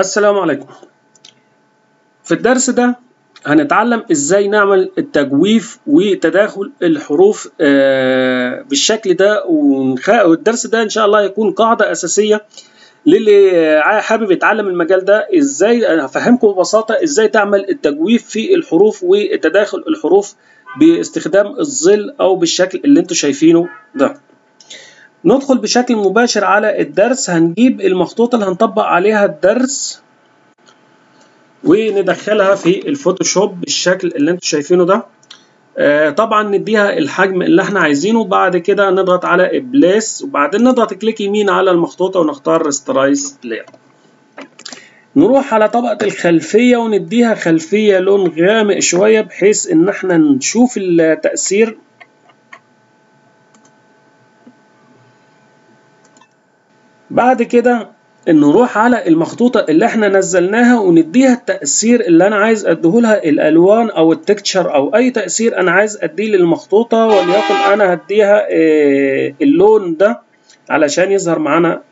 السلام عليكم. في الدرس ده هنتعلم إزاي نعمل التجويف وتداخل الحروف آه، بالشكل ده والدرس ده إن شاء الله يكون قاعدة أساسية للي حابب يتعلم المجال ده إزاي هفهمكم ببساطة إزاي تعمل التجويف في الحروف وتداخل الحروف باستخدام الظل أو بالشكل اللي أنتوا شايفينه ده. ندخل بشكل مباشر على الدرس. هنجيب المخطوطة اللي هنطبق عليها الدرس وندخلها في الفوتوشوب بالشكل اللي أنتوا شايفينه ده. آه طبعا نديها الحجم اللي إحنا عايزينه بعد كده نضغط على place وبعدين نضغط click يمين على المخطوطة ونختار rasterize layer نروح على طبقة الخلفية ونديها خلفية لون غامق شوية بحيث إن إحنا نشوف التأثير بعد كده نروح على المخطوطة اللي إحنا نزلناها ونديها التأثير اللي أنا عايز اديهولها الألوان أو ال texture أو أي تأثير أنا عايز أديه للمخطوطة. وليكن أنا هديها آه اللون ده علشان يظهر معانا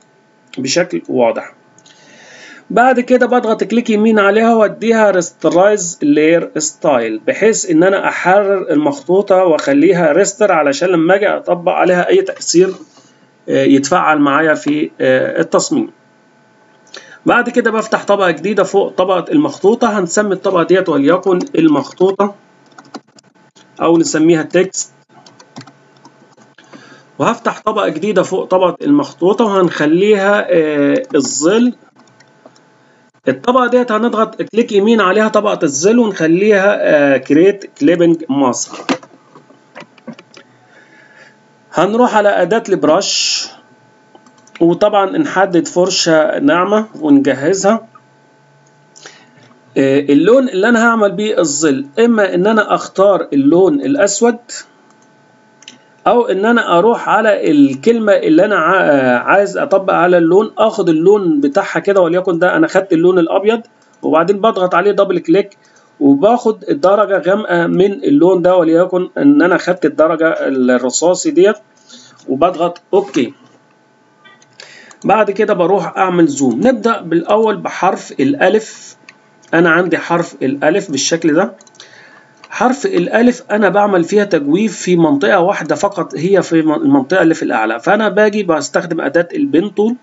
بشكل واضح. بعد كده بضغط click يمين عليها وأديها rasterize layer style بحيث إن أنا أحرر المخطوطة وأخليها raster علشان لما أجي أطبق عليها أي تأثير آه يتفعل معايا في آه التصميم. بعد كده بفتح طبقة جديدة فوق طبقة المخطوطة هنسمي الطبقة ديت وليكن المخطوطة أو نسميها text. وهفتح طبقة جديدة فوق طبقة المخطوطة وهنخليها آه الظل. الطبقة ديت هنضغط click يمين عليها طبقة الظل ونخليها آه create clipping mask هنروح على أداة البرش وطبعا نحدد فرشة ناعمة ونجهزها. اللون اللي أنا هعمل بيه الظل إما إن أنا أختار اللون الأسود أو إن أنا أروح على الكلمة اللي أنا عايز أطبق على اللون آخد اللون بتاعها كده وليكن ده أنا خدت اللون الأبيض وبعدين بضغط عليه دبل كليك وباخد الدرجة غامقة من اللون ده وليكن إن أنا خدت الدرجة الرصاصي ديت وبضغط okay. بعد كده بروح أعمل zoom. نبدأ بالأول بحرف الألف. أنا عندي حرف الألف بالشكل ده. حرف الألف أنا بعمل فيها تجويف في منطقة واحدة فقط هي في المنطقة اللي في الأعلى. فأنا باجي بستخدم أداة ال pen tool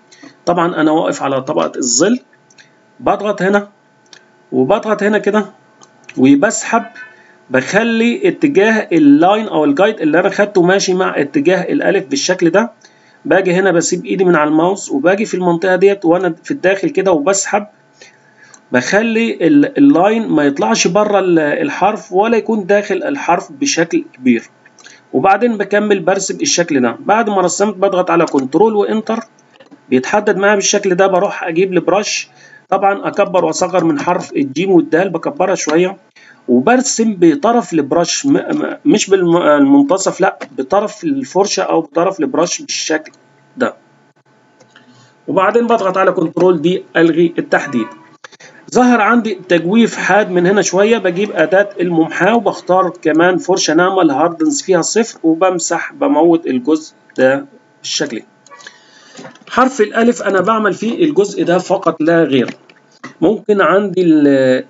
طبعا أنا واقف على طبقة الظل. بضغط هنا وبضغط هنا كده. وبسحب بخلي اتجاه ال line أو ال guide اللي أنا خدته ماشي مع اتجاه الألف بالشكل ده. باجي هنا بسيب إيدي من على الماوس وباجي في المنطقة ديت وأنا في الداخل كده وبسحب. بخلي ال line ما يطلعش بره الحرف ولا يكون داخل الحرف بشكل كبير. وبعدين بكمل برسم الشكل ده. بعد ما رسمت بضغط على control و enter بيتحدد معايا بالشكل ده بروح أجيب ال brush طبعا أكبر واصغر من حرف الجيم والدال بكبرها شوية. وبرسم بطرف ال brush مش بالمنتصف لأ بطرف الفرشة أو بطرف ال brush بالشكل ده. وبعدين بضغط على control D ألغي التحديد. ظهر عندي تجويف حاد من هنا شوية بجيب أداة الممحاة وبختار كمان فرشة ناعمة ال hardness فيها صفر وبمسح بموت الجزء ده بالشكل. حرف الألف أنا بعمل فيه الجزء ده فقط لا غير. ممكن عندي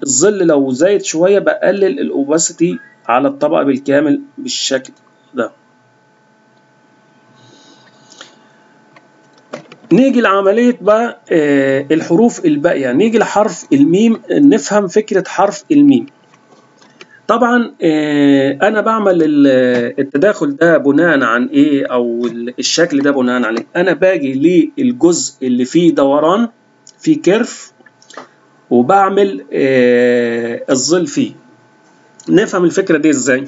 الظل لو زايد شوية بقلل الأوباسيتي على الطبقه بالكامل بالشكل ده. نيجي لعملية بقى الحروف الباقية. نيجي لحرف الميم نفهم فكرة حرف الميم. طبعا أنا بعمل التداخل ده بناء عن إيه؟ أو الشكل ده بناء عن إيه أنا باجي للجزء اللي فيه دوران فيه كيرف وبعمل الظل فيه. نفهم الفكرة دي إزاي؟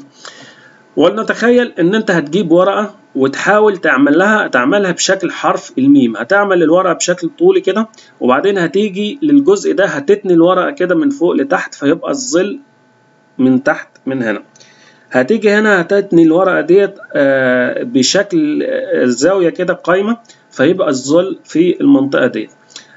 ولنتخيل إن أنت هتجيب ورقة وتحاول تعمل لها تعملها بشكل حرف الميم. هتعمل الورقة بشكل طولي كده وبعدين هتيجي للجزء ده هتتني الورقة كده من فوق لتحت فيبقى الظل من تحت من هنا. هتيجي هنا هتتني الورقة ديت بشكل زاوية كده قايمة فيبقى الظل في المنطقة ديت.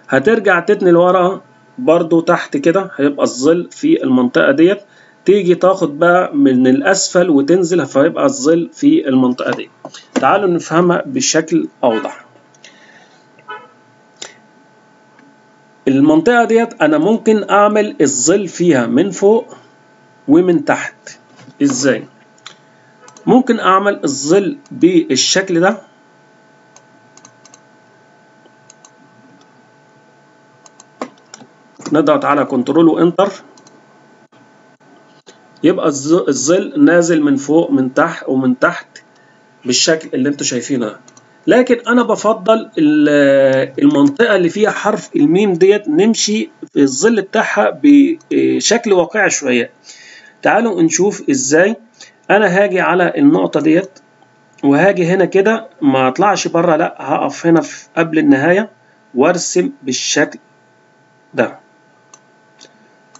هترجع تتني الورقة برضو تحت كده هيبقى الظل في المنطقة ديت. تيجي تاخد بقى من الأسفل وتنزل فيبقى الظل في المنطقة دي. تعالوا نفهمها بشكل أوضح. المنطقة ديت أنا ممكن أعمل الظل فيها من فوق ومن تحت. إزاي؟ ممكن أعمل الظل بالشكل ده. نضغط على كنترول وإنتر. يبقى الظل نازل من فوق من تحت ومن تحت بالشكل اللي أنتوا شايفينه. ده لكن أنا بفضل المنطقة اللي فيها حرف الميم ديت نمشي في الظل بتاعها بشكل واقعي شوية. تعالوا نشوف إزاي. أنا هاجي على النقطة ديت وهاجي هنا كده. ما أطلعش بره لأ هقف هنا في قبل النهاية وأرسم بالشكل ده.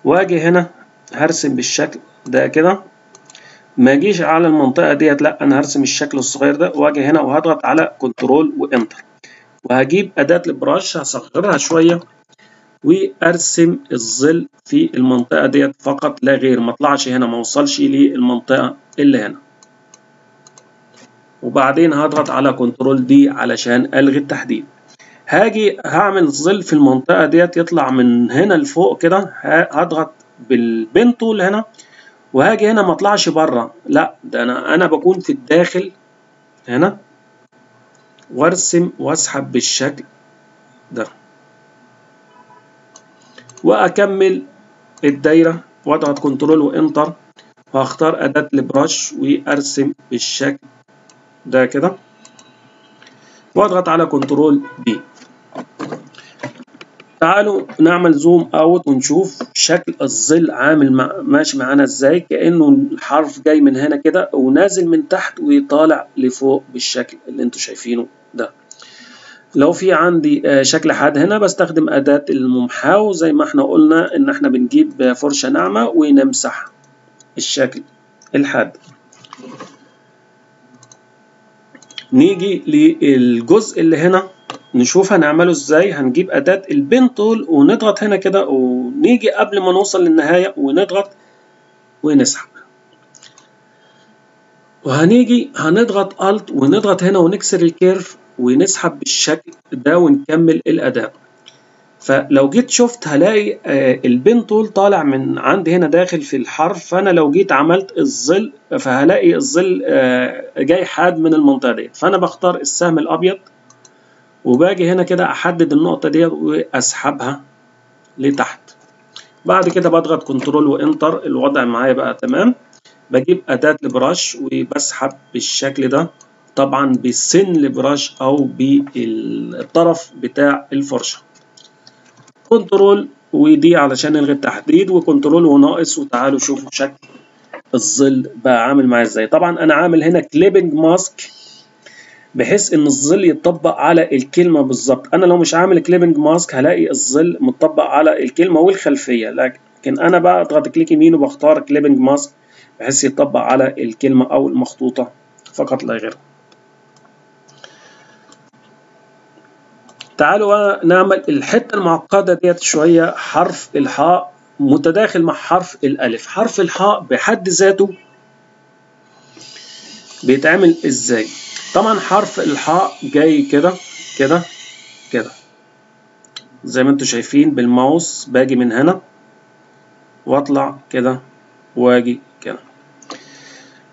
واجي هنا هرسم بالشكل ده كده. ما اجيش على المنطقة ديت لأ أنا هرسم الشكل الصغير ده واجي هنا وهضغط على control و enter وهجيب أداة ال brush هصغرها شوية وأرسم الظل في المنطقة ديت فقط لا غير. ما اطلعش هنا ما اوصلش للمنطقة اللي هنا. وبعدين هضغط على control D علشان ألغي التحديد. هاجي هعمل ظل في المنطقة ديت يطلع من هنا لفوق كده هضغط بال pen tool هنا وهاجي هنا ما اطلعش بره. لا ده أنا أنا بكون في الداخل هنا وارسم واسحب بالشكل ده وأكمل الدايرة وأضغط control و enter وهختار أداة ال brush وأرسم بالشكل ده كده وأضغط على control D. تعالوا نعمل زوم اوت ونشوف شكل الظل عامل مع ماشي معانا إزاي. كأنه الحرف جاي من هنا كده ونازل من تحت وطالع لفوق بالشكل اللي أنتوا شايفينه ده. لو في عندي شكل حاد هنا بستخدم أداة الممحاو زي ما إحنا قلنا إن إحنا بنجيب فرشة ناعمة ونمسح الشكل الحاد. نيجي للجزء اللي هنا. نشوف هنعمله إزاي. هنجيب أداة ال pen tool ونضغط هنا كده ونيجي قبل ما نوصل للنهاية ونضغط ونسحب. وهنيجي هنضغط alt ونضغط هنا ونكسر ال curve ونسحب بالشكل ده ونكمل الاداء فلو جيت شفت هلاقي ال pen tool طالع من عندي هنا داخل في الحرف. فأنا لو جيت عملت الظل فهلاقي الظل جاي حاد من المنطقة ديت. فأنا بختار السهم الأبيض. وباجي هنا كده أحدد النقطة ديت وأسحبها لتحت. بعد كده بضغط control و enter الوضع معايا بقى تمام. بجيب أداة ال brush وبسحب بالشكل ده. طبعا بسن ال brush أو بالطرف بتاع الفرشة. control و D علشان نلغي التحديد و control وناقص وتعالوا شوفوا شكل الظل بقى عامل معايا إزاي. طبعا أنا عامل هنا clipping mask بحيث إن الظل يتطبق على الكلمة بالظبط. أنا لو مش عامل clipping mask هلاقي الظل متطبق على الكلمة والخلفية. لكن أنا بقى اضغط click يمين وبختار clipping mask بحيث يتطبق على الكلمة أو المخطوطة. فقط لا غير. تعالوا نعمل الحتة المعقدة ديت شوية. حرف الحاء متداخل مع حرف الألف. حرف الحاء بحد ذاته بيتعمل إزاي؟ طبعا حرف الحاء جاي كده كده كده. زي ما أنتم شايفين بالماوس باجي من هنا واطلع كده واجي كده.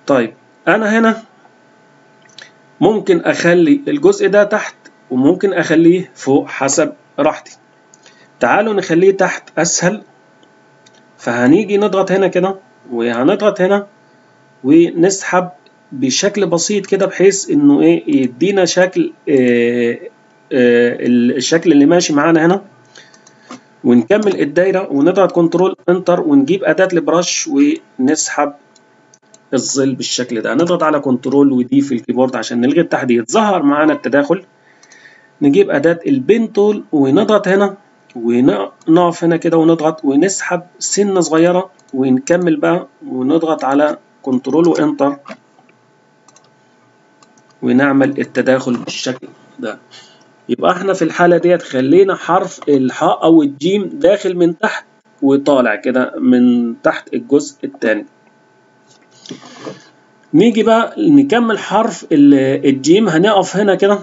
طيب أنا هنا ممكن أخلي الجزء ده تحت وممكن أخليه فوق حسب راحتي. تعالوا نخليه تحت أسهل. فهنيجي نضغط هنا كده وهنضغط هنا ونسحب بشكل بسيط كده بحيث إنه إيه يدينا شكل إيه إيه الشكل اللي ماشي معانا هنا. ونكمل الدايرة ونضغط control enter ونجيب أداة ال brush ونسحب الظل بالشكل ده. نضغط على control و D في ال keyboard عشان نلغي التحديد. ظهر معانا التداخل. نجيب أداة ال pen tool ونضغط هنا. ونقف هنا كده ونضغط ونسحب سنة صغيرة. ونكمل بقى ونضغط على control و enter. ونعمل التداخل بالشكل ده. يبقى إحنا في الحالة ديت خلينا حرف الحاء أو الجيم داخل من تحت وطالع كده من تحت الجزء الثاني نيجي بقى نكمل حرف الجيم. هنقف هنا كده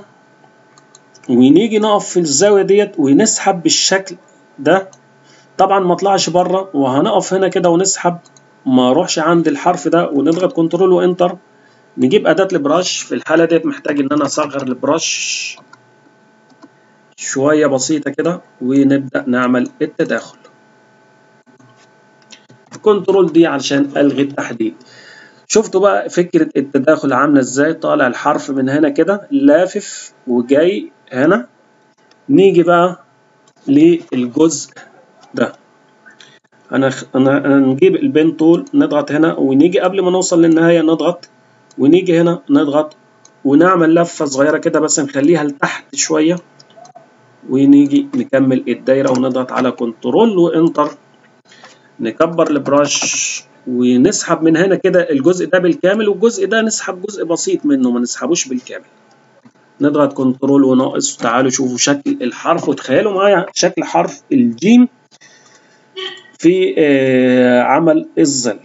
ونيجي نقف في الزاوية ديت ونسحب بالشكل ده. طبعا ما طلعش بره وهنقف هنا كده ونسحب. ما اروحش عند الحرف ده ونضغط control و enter. نجيب أداة ال brush في الحالة ديت محتاج إن أنا أصغر ال brush شوية بسيطة كده ونبدأ نعمل التداخل. control D علشان ألغي التحديد. شفتوا بقى فكرة التداخل عاملة إزاي؟ طالع الحرف من هنا كده لافف وجاي هنا. نيجي بقى للجزء ده. أنا أنا نجيب البين طول نضغط هنا ونيجي قبل ما نوصل للنهاية نضغط ونيجي هنا نضغط ونعمل لفة صغيرة كده بس نخليها لتحت شوية. ونيجي نكمل الدايرة ونضغط على كنترول وإنتر. نكبر البراش ونسحب من هنا كده الجزء ده بالكامل والجزء ده نسحب جزء بسيط منه ما نسحبوش بالكامل. نضغط control وناقص تعالوا شوفوا شكل الحرف وتخيلوا معايا شكل حرف الجيم في آه عمل الظل.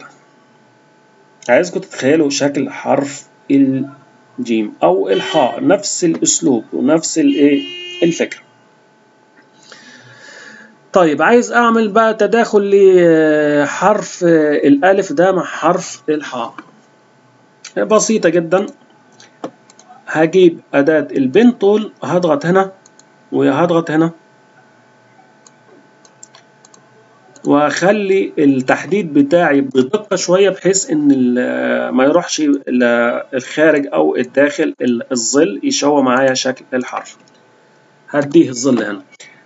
عايزكم تتخيلوا شكل حرف الجيم أو الحاء نفس الأسلوب ونفس الإيه؟ الفكرة. طيب عايز أعمل بقى تداخل لحرف الألف ده مع حرف الحاء. بسيطة جدا. هجيب أداة البن طول هضغط هنا وهضغط هنا. واخلي التحديد بتاعي بدقة شوية بحيث إن ما يروحش الخارج أو الداخل الظل يشوه معايا شكل الحرف. هديه الظل هنا.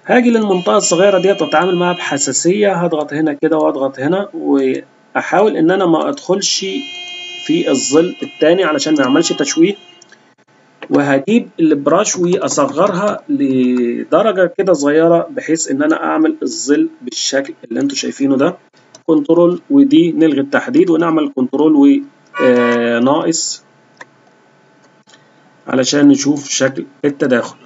هاجي للمنطقة الصغيرة ديت وأتعامل معاها بحساسية. هضغط هنا كده وأضغط هنا وأحاول إن أنا ما أدخلش في الظل التاني علشان ما أعملش تشويه. وهجيب ال brush وأصغرها لدرجة كده صغيرة بحيث إن أنا أعمل الظل بالشكل اللي أنتوا شايفينه ده. control و D نلغي التحديد ونعمل control وناقص علشان نشوف شكل التداخل.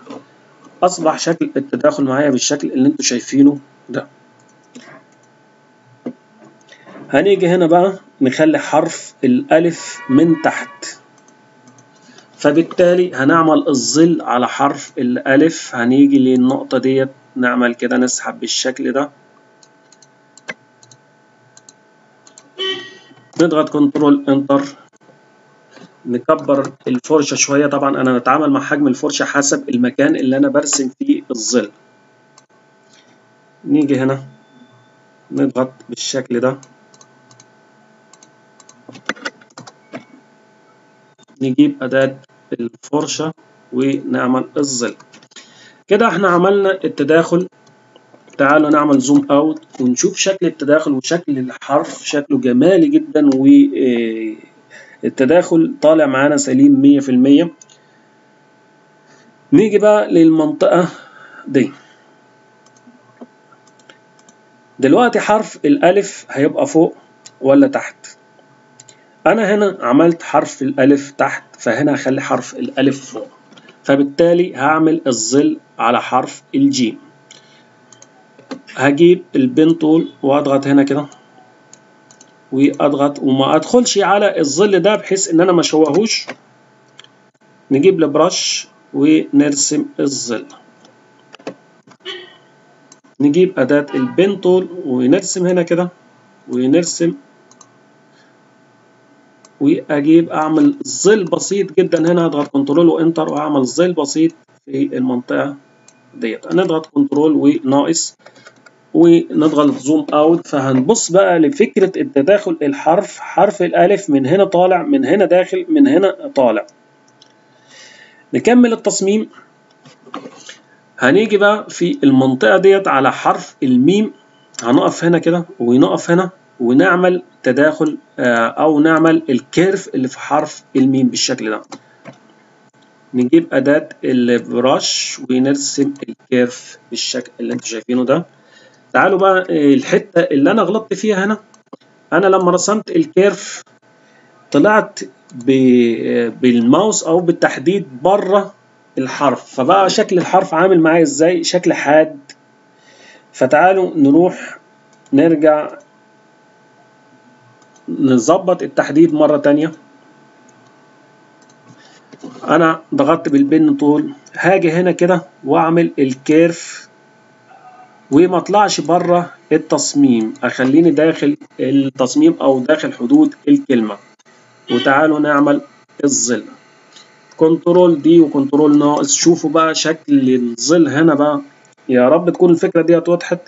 أصبح شكل التداخل معايا بالشكل اللي أنتوا شايفينه ده. هنيجي هنا بقى نخلي حرف الألف من تحت. فبالتالي هنعمل الظل على حرف الألف. هنيجي للنقطة ديت نعمل كده نسحب بالشكل ده. نضغط كنترول إنتر. نكبر الفرشة شوية. طبعا أنا بتعامل مع حجم الفرشة حسب المكان اللي أنا برسم فيه الظل. نيجي هنا نضغط بالشكل ده. نجيب أداة الفرشة ونعمل الظل. كده إحنا عملنا التداخل. تعالوا نعمل زوم اوت ونشوف شكل التداخل وشكل الحرف شكله جمالي جدا و التداخل طالع معانا سليم مية في المية. نيجي بقى للمنطقة دي. دلوقتي حرف الألف هيبقى فوق ولا تحت؟ أنا هنا عملت حرف الألف تحت فهنا هخلي حرف الألف فوق. فبالتالي هعمل الظل على حرف الجيم. هجيب البن طول وأضغط هنا كده. وأضغط وما أدخلش على الظل ده بحيث إن أنا ما أشوهوش. نجيب ال brush ونرسم الظل. نجيب أداة ال pen tool ونرسم هنا كده. ونرسم وأجيب أعمل ظل بسيط جدا. هنا أضغط control و enter وأعمل ظل بسيط في المنطقة ديت. هنضغط control وناقص ونضغط zoom out فهنبص بقى لفكرة التداخل الحرف. حرف الألف من هنا طالع من هنا داخل من هنا طالع. نكمل التصميم. هنيجي بقى في المنطقة ديت على حرف الميم. هنقف هنا كده ونقف هنا. ونعمل تداخل أو نعمل ال curve اللي في حرف الميم بالشكل ده. نجيب أداة ال brush ونرسم ال curve بالشكل اللي أنتوا شايفينه ده. تعالوا بقى الحتة اللي أنا غلطت فيها هنا. أنا لما رسمت ال curve طلعت بالماوس أو بالتحديد بره الحرف. فبقى شكل الحرف عامل معايا إزاي؟ شكل حاد. فتعالوا نروح نرجع نظبط التحديد مرة تانية. أنا ضغطت بالبن طول. هاجي هنا كده وأعمل الكيرف وما أطلعش بره التصميم. أخليني داخل التصميم أو داخل حدود الكلمة. وتعالوا نعمل الظل. control D و control ناقص. شوفوا بقى شكل الظل هنا بقى. يا رب تكون الفكرة دي وضحت.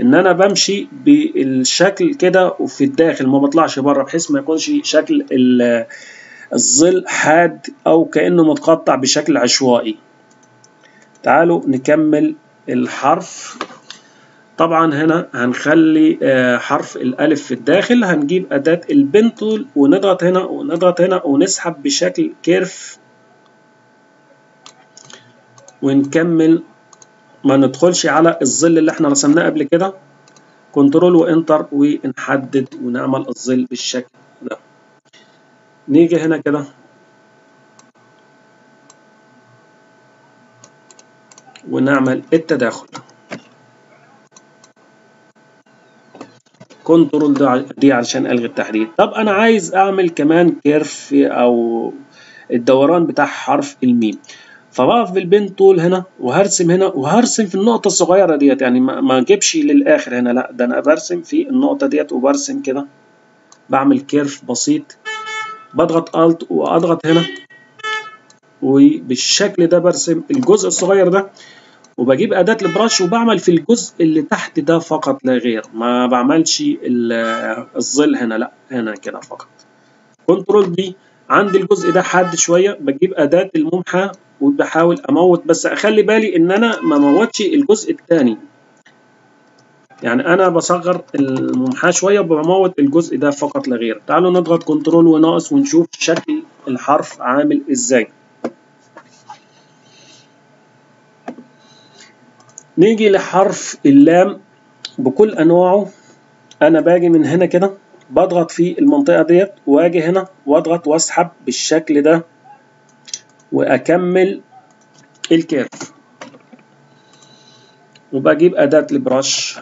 إن أنا بمشي بالشكل كده وفي الداخل ما بطلعش بره بحيث ما يكونش شكل الظل حاد أو كأنه متقطع بشكل عشوائي. تعالوا نكمل الحرف. طبعا هنا هنخلي حرف الألف في الداخل. هنجيب أداة ال pen tool ونضغط هنا ونضغط هنا ونسحب بشكل curve. ونكمل ما ندخلش على الظل اللي إحنا رسمناه قبل كده. control و enter ونحدد ونعمل الظل بالشكل ده. نيجي هنا كده. ونعمل التداخل. control D علشان ألغي التحديد. طب أنا عايز أعمل كمان curve أو الدوران بتاع حرف الميم. فبقف بال pen tool هنا وهرسم هنا وهرسم في النقطة الصغيرة ديت. يعني ما اجيبش للآخر هنا لا ده أنا برسم في النقطة ديت وبرسم كده. بعمل curve بسيط. بضغط alt وأضغط هنا. وبالشكل ده برسم الجزء الصغير ده. وبجيب أداة ال brush وبعمل في الجزء اللي تحت ده فقط لا غير. ما بعملش الظل هنا لا هنا كده فقط. control D عندي الجزء ده حاد شوية. بجيب أداة الممحاة وبحاول أموت بس أخلي بالي إن أنا ما موتش الجزء الثاني يعني أنا بصغر الممحاه شوية وبموت الجزء ده فقط لا غير. تعالوا نضغط control وناقص ونشوف شكل الحرف عامل إزاي. نيجي لحرف اللام بكل أنواعه. أنا باجي من هنا كده بضغط في المنطقة ديت واجي هنا واضغط واسحب بالشكل ده. وأكمل الكيرف وبجيب أداة البرش.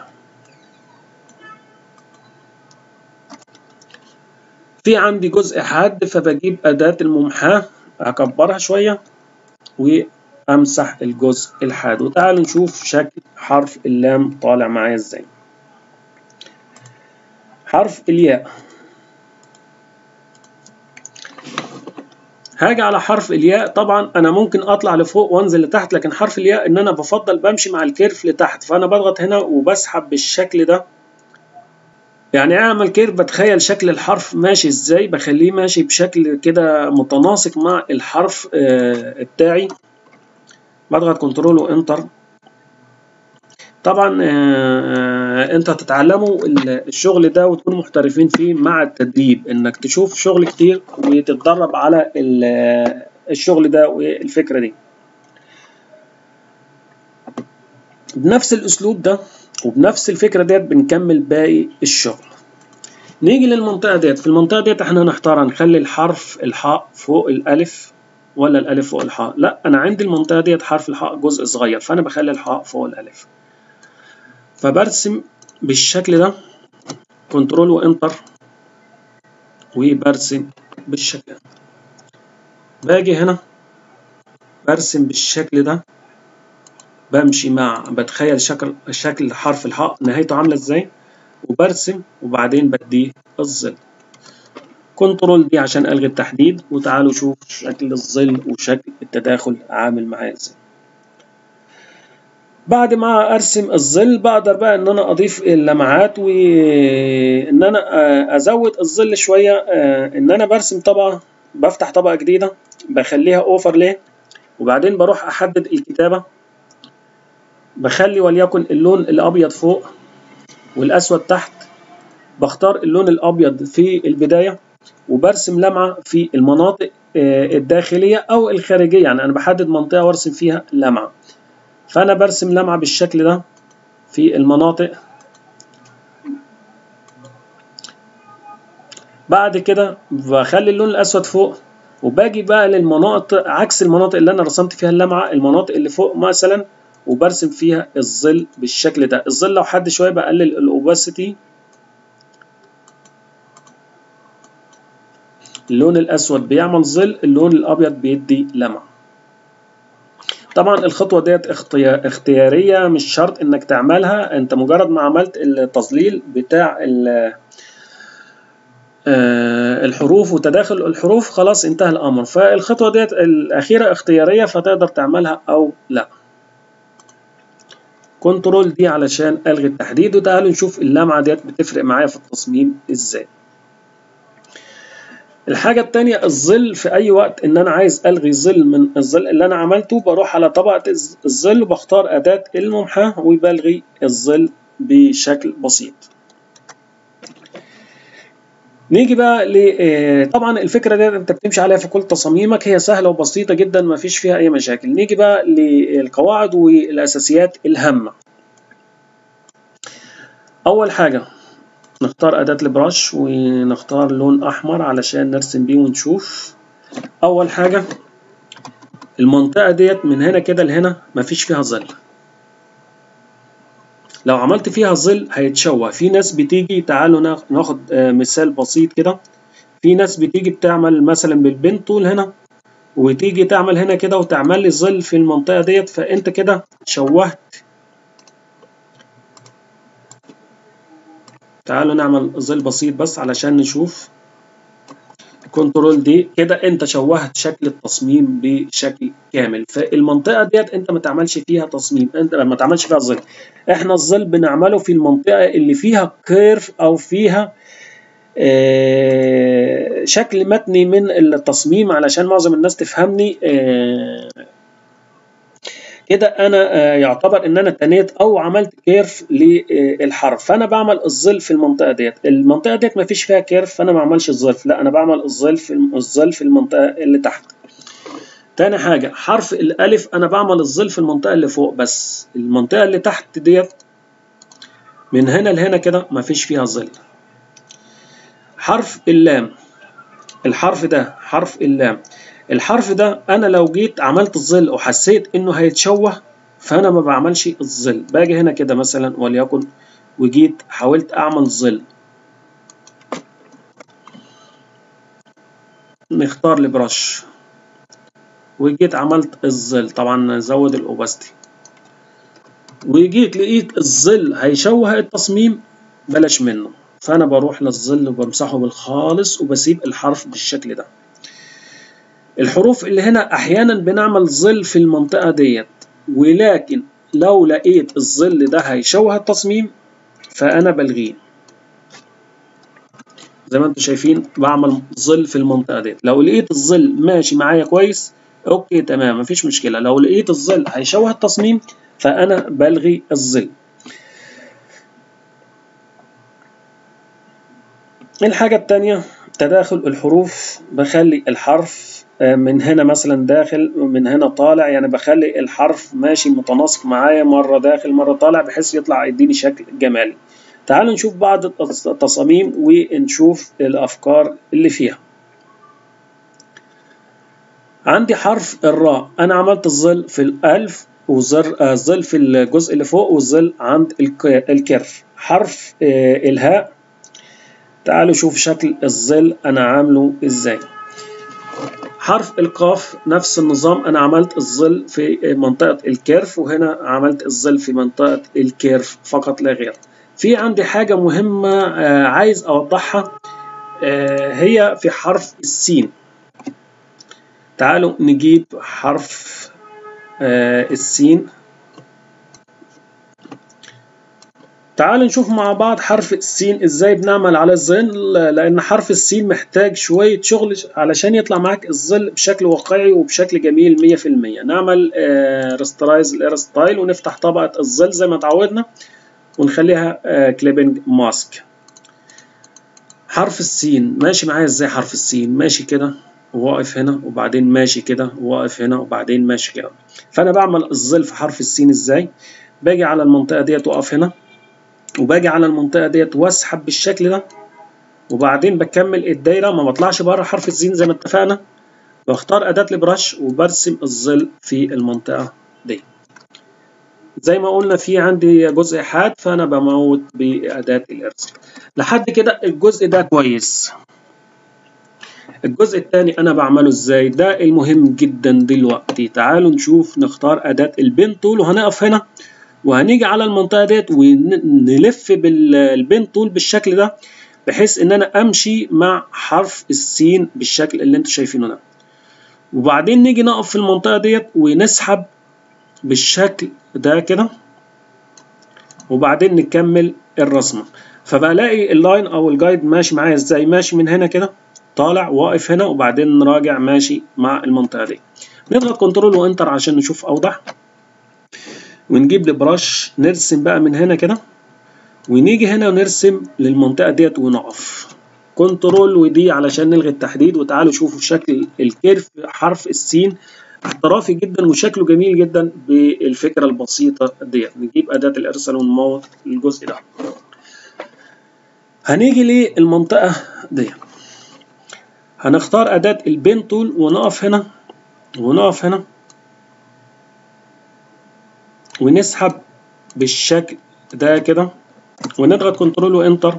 في عندي جزء حاد فبجيب أداة الممحاة. أكبرها شوية وأمسح الجزء الحاد. وتعالوا نشوف شكل حرف اللام طالع معايا إزاي. حرف الياء. هاجي على حرف الياء. طبعا أنا ممكن أطلع لفوق وأنزل لتحت لكن حرف الياء إن أنا بفضل بمشي مع الكيرف لتحت. فأنا بضغط هنا وبسحب بالشكل ده. يعني أعمل curve بتخيل شكل الحرف ماشي إزاي؟ بخليه ماشي بشكل كده متناسق مع الحرف آه بتاعي. بضغط control و enter طبعا آه انت هتتعلموا الشغل ده وتكونوا محترفين فيه مع التدريب انك تشوف شغل كتير وتتدرب على الشغل ده والفكرة دي. بنفس الأسلوب ده وبنفس الفكرة ديت بنكمل باقي الشغل. نيجي للمنطقة ديت. في المنطقة ديت إحنا هنحتار هنخلي الحرف الحاء فوق الألف ولا الألف فوق الحاء؟ لا أنا عندي المنطقة ديت حرف الحاء جزء صغير فأنا بخلي الحاء فوق الألف. فبرسم بالشكل ده كنترول وإنتر وبرسم بالشكل ده. باجي هنا برسم بالشكل ده بمشي مع بتخيل شكل شكل حرف الحاء نهايته عاملة إزاي؟ وبرسم وبعدين بديه الظل. كنترول دي عشان ألغي التحديد وتعالوا شوف شكل الظل وشكل التداخل عامل معايا إزاي. بعد ما أرسم الظل بقدر بقى إن أنا أضيف اللمعات وان أنا أزود الظل شوية. إن أنا برسم طبقة بفتح طبقة جديدة بخليها اوفرلي وبعدين بروح أحدد الكتابة. بخلي وليكن اللون الأبيض فوق والأسود تحت. بختار اللون الأبيض في البداية وبرسم لمعة في المناطق الداخلية أو الخارجية. يعني أنا بحدد منطقة وأرسم فيها لمعة. فأنا برسم لمعة بالشكل ده في المناطق. بعد كده بخلي اللون الأسود فوق وباجي بقى للمناطق عكس المناطق اللي أنا رسمت فيها اللمعة المناطق اللي فوق مثلا وبرسم فيها الظل بالشكل ده. الظل لو حد شوية بقلل الأوباسيتي. اللون الأسود بيعمل ظل اللون الأبيض بيدي لمعة. طبعا الخطوة ديت اختيارية مش شرط إنك تعملها. أنت مجرد ما عملت التظليل بتاع الحروف وتداخل الحروف خلاص انتهى الأمر. فالخطوة ديت الأخيرة اختيارية فتقدر تعملها أو لا. كنترول دي علشان ألغي التحديد وتعالوا نشوف اللمعة ديت بتفرق معايا في التصميم إزاي. الحاجة التانية الظل في أي وقت إن أنا عايز ألغي ظل من الظل اللي أنا عملته بروح على طبقة الظل وبختار أداة الممحى وبلغي الظل بشكل بسيط. نيجي بقى ل طبعا الفكرة دي أنت بتمشي عليها في كل تصاميمك هي سهلة وبسيطة جدا ما فيش فيها أي مشاكل. نيجي بقى للقواعد والأساسيات الهامة. أول حاجة نختار أداة البرش ونختار لون أحمر علشان نرسم بيه ونشوف. أول حاجة المنطقة ديت من هنا كده لهنا مفيش فيها ظل. لو عملت فيها ظل هيتشوه. في ناس بتيجي تعالوا ناخد مثال بسيط كده. في ناس بتيجي بتعمل مثلا بالبن طول هنا وتيجي تعمل هنا كده وتعمل لي ظل في المنطقة ديت فأنت كده شوهت تعالوا نعمل ظل بسيط بس علشان نشوف كنترول دي كده انت شوهت شكل التصميم بشكل كامل. فالمنطقة ديت انت ما تعملش فيها تصميم. انت ما تعملش فيها ظل. إحنا الظل بنعمله في المنطقة اللي فيها curve أو فيها آه شكل متني من التصميم علشان معظم الناس تفهمني آه كده أنا يعتبر إن أنا تنيت أو عملت curve للحرف. فأنا بعمل الظل في المنطقة ديت. المنطقة ديت ما فيش فيها curve فأنا ما بعملش الظل. لا أنا بعمل الظل في الظل في المنطقة اللي تحت. تاني حاجة حرف الألف أنا بعمل الظل في المنطقة اللي فوق بس. المنطقة اللي تحت ديت من هنا لهنا كده ما فيش فيها ظل. حرف اللام. الحرف ده حرف اللام. الحرف ده أنا لو جيت عملت الظل وحسيت إنه هيتشوه فأنا ما بعملش الظل. باجي هنا كده مثلا وليكن وجيت حاولت أعمل ظل. نختار البرش وجيت عملت الظل. طبعا نزود الأوباستي. وجيت لقيت الظل هيشوه التصميم بلاش منه. فأنا بروح للظل وبمسحه بالخالص وبسيب الحرف بالشكل ده. الحروف اللي هنا أحيانا بنعمل ظل في المنطقة ديت ولكن لو لقيت الظل ده هيشوه التصميم فأنا بلغيه. زي ما أنتم شايفين بعمل ظل في المنطقة ديت. لو لقيت الظل ماشي معايا كويس أوكي تمام مفيش مشكلة. لو لقيت الظل هيشوه التصميم فأنا بلغي الظل. الحاجة الثانية تداخل الحروف بخلي الحرف من هنا مثلا داخل ومن هنا طالع. يعني بخلي الحرف ماشي متناسق معايا مرة داخل مرة طالع بحيث يطلع يديني شكل جمالي. تعالوا نشوف بعض التصاميم ونشوف الأفكار اللي فيها. عندي حرف الراء. أنا عملت الظل في الألف والظل في الجزء اللي فوق والظل عند ال curve حرف الهاء. تعالوا شوف شكل الظل أنا عامله إزاي. حرف القاف نفس النظام. أنا عملت الظل في منطقة ال curve وهنا عملت الظل في منطقة ال curve فقط لا غير. في عندي حاجة مهمة عايز أوضحها هي في حرف السين. تعالوا نجيب حرف السين. تعالوا نشوف مع بعض حرف السين. إزاي بنعمل على الظل لأن حرف السين محتاج شوية شغل علشان يطلع معاك الظل بشكل واقعي وبشكل جميل 100% نعمل rasterize layer style ونفتح طبقة الظل زي ما اتعودنا ونخليها كليبنج ماسك. حرف السين ماشي معايا إزاي؟ حرف السين ماشي كده واقف هنا وبعدين ماشي كده واقف هنا وبعدين ماشي كده. فأنا بعمل الظل في حرف السين إزاي؟ باجي على المنطقة ديت وأقف هنا. وباجي على المنطقة ديت واسحب بالشكل ده وبعدين بكمل الدايرة ما بطلعش بره حرف الزين زي ما اتفقنا بختار أداة البرش وبرسم الظل في المنطقة دي. زي ما قلنا في عندي جزء حاد فأنا بموت بأداة الإرسال لحد كده الجزء ده كويس. الجزء الثاني أنا بعمله إزاي؟ ده المهم جدا دلوقتي. تعالوا نشوف نختار أداة البين تول وهنقف هنا. وهنيجي على المنطقة ديت ونلف بالبين تول بالشكل ده بحيث إن أنا أمشي مع حرف السين بالشكل اللي أنتوا شايفينه ده. وبعدين نيجي نقف في المنطقة ديت ونسحب بالشكل ده كده وبعدين نكمل الرسمة. فبلاقي ال line أو ال guide ماشي معايا إزاي؟ ماشي من هنا كده طالع واقف هنا وبعدين راجع ماشي مع المنطقة دي. نضغط control و enter عشان نشوف أوضح. ونجيب ال brush نرسم بقى من هنا كده ونيجي هنا ونرسم للمنطقة ديت ونقف. control و D علشان نلغي التحديد وتعالوا شوفوا شكل ال curve حرف السين احترافي جدا وشكله جميل جدا بالفكرة البسيطة ديت. نجيب أداة ال eraser ونموت الجزء ده. هنيجي للمنطقة ديت. هنختار أداة ال pen tool ونقف هنا ونقف هنا. ونسحب بالشكل ده كده ونضغط control و enter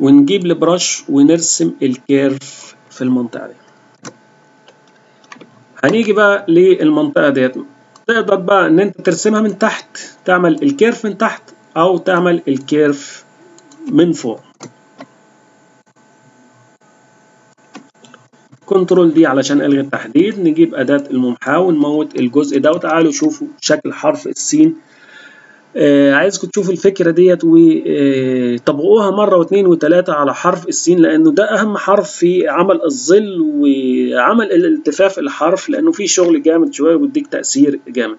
ونجيب ال brush ونرسم ال curve في المنطقة دي. هنيجي بقى للمنطقة ديت. تقدر بقى إن أنت ترسمها من تحت تعمل ال curve من تحت أو تعمل ال curve من فوق. control D علشان ألغي التحديد نجيب أداة الممحاة ونموت الجزء ده وتعالوا شوفوا شكل حرف السين. آه عايزكم تشوفوا الفكرة ديت وطبقوها مرة واثنين وثلاثة على حرف السين لأنه ده أهم حرف في عمل الظل وعمل الالتفاف الحرف لأنه فيه شغل جامد شوية ويديك تأثير جامد.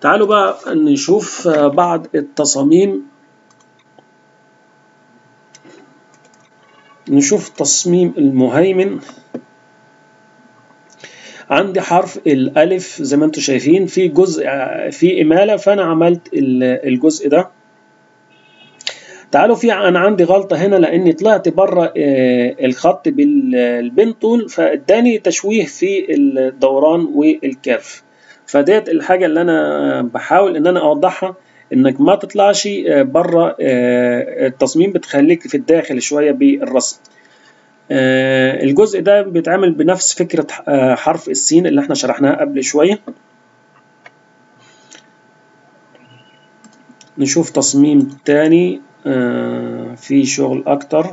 تعالوا بقى نشوف بعض التصاميم. نشوف تصميم المهيمن. عندي حرف الألف زي ما أنتم شايفين في جزء في إمالة فأنا عملت الجزء ده. تعالوا في أنا عندي غلطة هنا لأني طلعت بره الخط بالبين طول فاداني تشويه في الدوران والكيرف فديت الحاجة اللي أنا بحاول إن أنا أوضحها إنك ما تطلعش بره التصميم بتخليك في الداخل شوية بالرسم. الجزء ده بيتعمل بنفس فكرة حرف السين اللي إحنا شرحناها قبل شوية. نشوف تصميم تاني في شغل أكتر.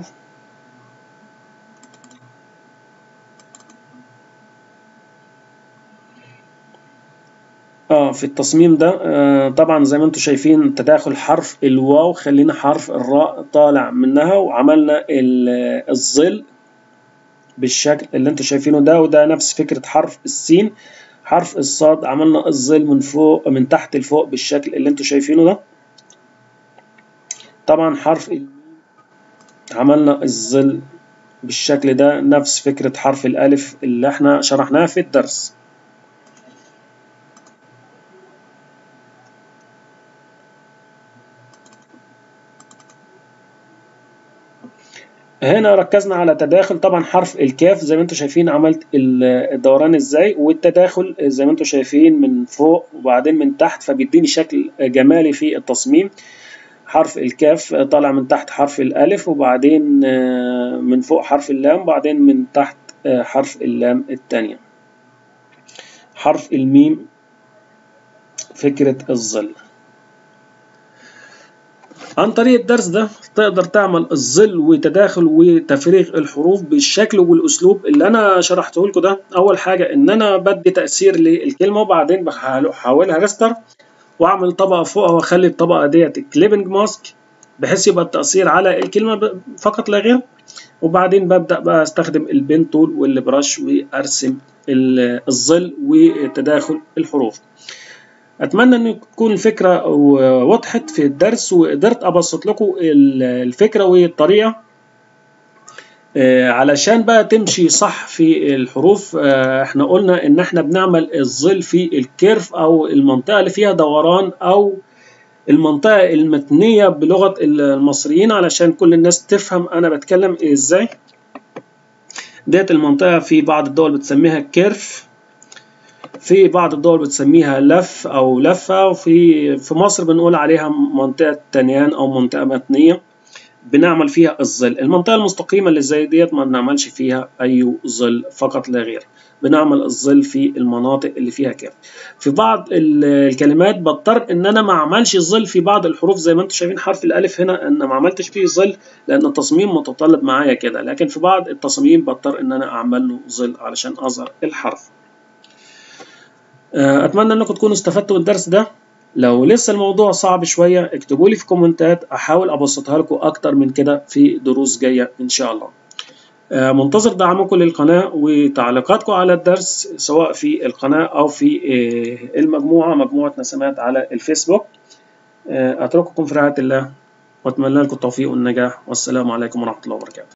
آه في التصميم ده آه طبعا زي ما أنتم شايفين تداخل حرف الواو خلينا حرف الراء طالع منها وعملنا الظل. بالشكل اللي أنتم شايفينه ده وده نفس فكرة حرف السين. حرف الصاد عملنا الظل من فوق من تحت لفوق بالشكل اللي أنتم شايفينه ده. طبعا حرف عملنا الظل بالشكل ده نفس فكرة حرف الألف اللي إحنا شرحناها في الدرس. هنا ركزنا على تداخل. طبعا حرف الكاف زي ما أنتم شايفين عملت الدوران إزاي والتداخل زي ما أنتم شايفين من فوق وبعدين من تحت فبيديني شكل جمالي في التصميم. حرف الكاف طالع من تحت حرف الألف وبعدين من فوق حرف اللام وبعدين من تحت حرف اللام الثانية حرف الميم فكرة الظل. عن طريق الدرس ده تقدر تعمل الظل وتداخل وتفريغ الحروف بالشكل والأسلوب اللي أنا شرحته لكم ده. أول حاجة إن أنا بدي تأثير للكلمة وبعدين بحولها raster وأعمل طبقة فوقها واخلي الطبقة ديت clipping mask بحيث يبقى التأثير على الكلمة فقط لا غير. وبعدين ببدأ بقى أستخدم ال pen tool وال brush وأرسم الظل وتداخل الحروف. أتمنى أن تكون الفكرة وضحت في الدرس وقدرت أبسط لكم الفكرة والطريقة. علشان بقى تمشي صح في الحروف إحنا قلنا إن إحنا بنعمل الظل في ال curve أو المنطقة اللي فيها دوران أو المنطقة المتنية بلغة المصريين علشان كل الناس تفهم أنا بتكلم إزاي. ديت المنطقة في بعض الدول بتسميها curve. في بعض الدول بتسميها لف أو لفة وفي في مصر بنقول عليها منطقة تنيان أو منطقة متنية بنعمل فيها الظل. المنطقة المستقيمة اللي زي ديت ما بنعملش فيها أي ظل فقط لا غير. بنعمل الظل في المناطق اللي فيها كيرف في بعض الكلمات بضطر إن أنا ما أعملش ظل في بعض الحروف. زي ما أنتم شايفين حرف الألف هنا ان ما عملتش فيه ظل لأن التصميم متطلب معايا كده. لكن في بعض التصاميم بضطر إن أنا أعمل له ظل علشان أظهر الحرف. أتمنى إنكم تكونوا استفدتوا من الدرس ده. لو لسه الموضوع صعب شوية اكتبوا لي في كومنتات. أحاول أبسطها لكم أكتر من كده في دروس جاية إن شاء الله. منتظر دعمكم للقناة وتعليقاتكم على الدرس سواء في القناة أو في المجموعة مجموعة نسمات على الفيسبوك. أترككم في رعاية الله وأتمنى لكم التوفيق والنجاح. والسلام عليكم ورحمة الله وبركاته.